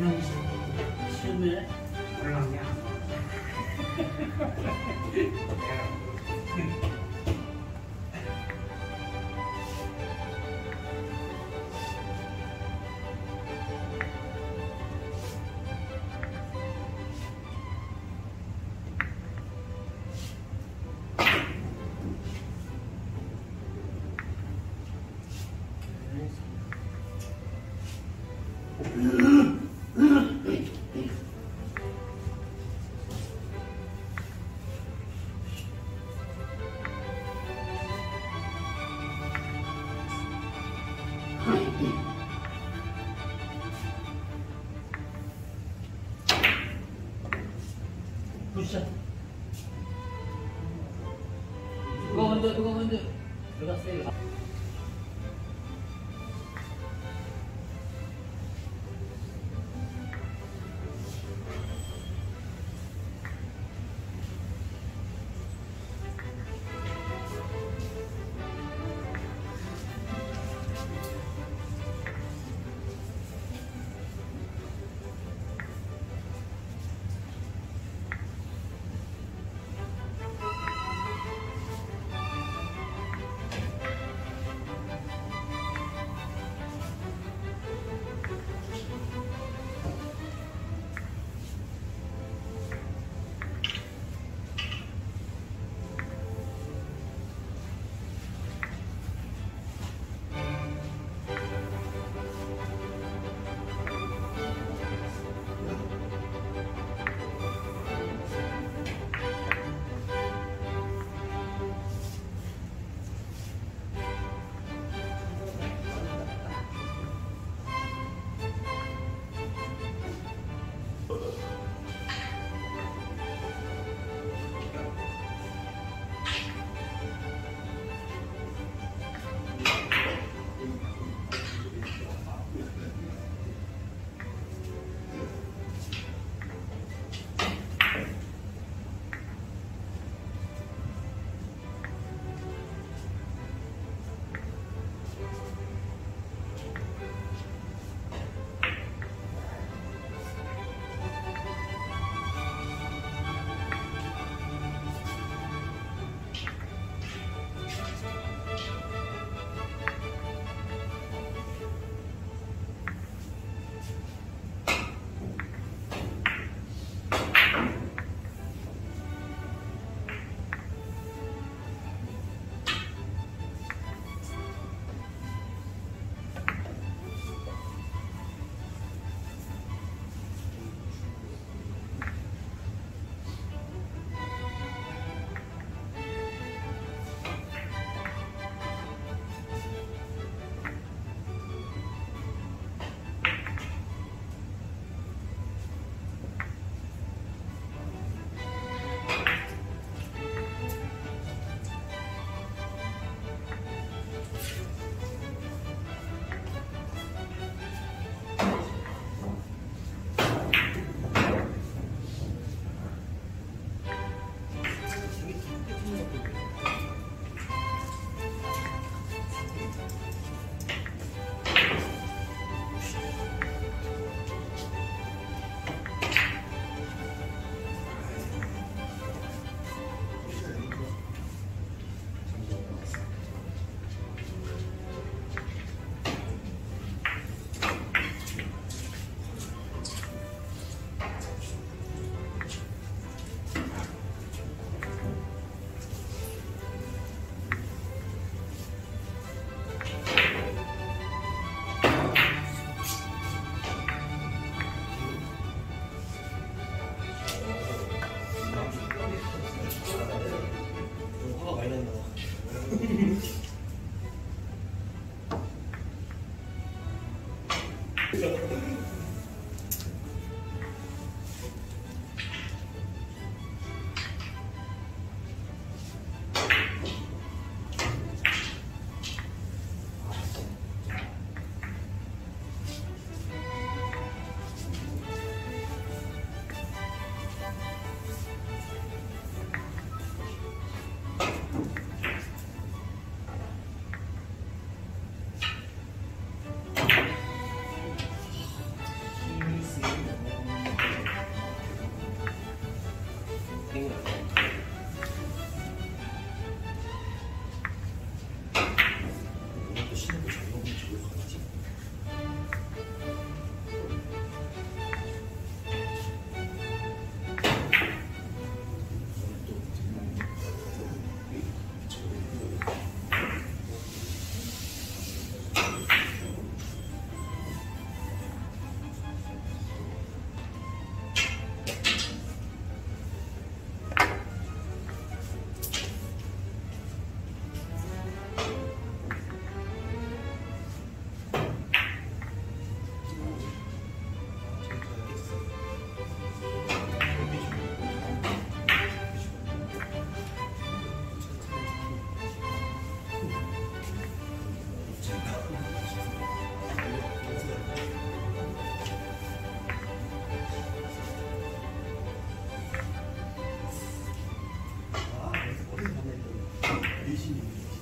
Namaste. 厳しい。